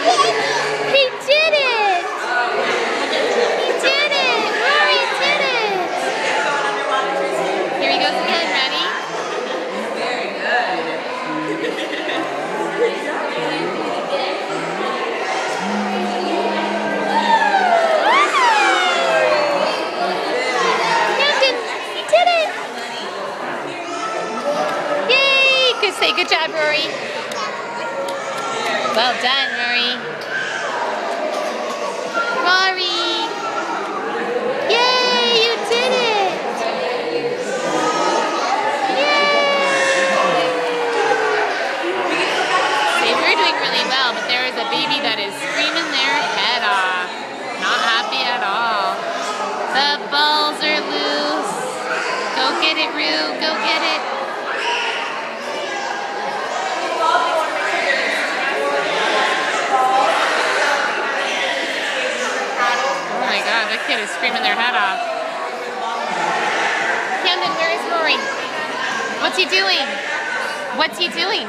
he did it! He did it! Rory did it! Here he goes ready? Very good. say good job, Rory. Well done, Rory. Rory! Yay, you did it! Yay! They were doing really well, but there is a baby that is screaming their head off. Not happy at all. The balls are loose. Go get it, Roo. Go get it. god, that kid is screaming their head off. Camden, where is Rory? What's he doing? What's he doing?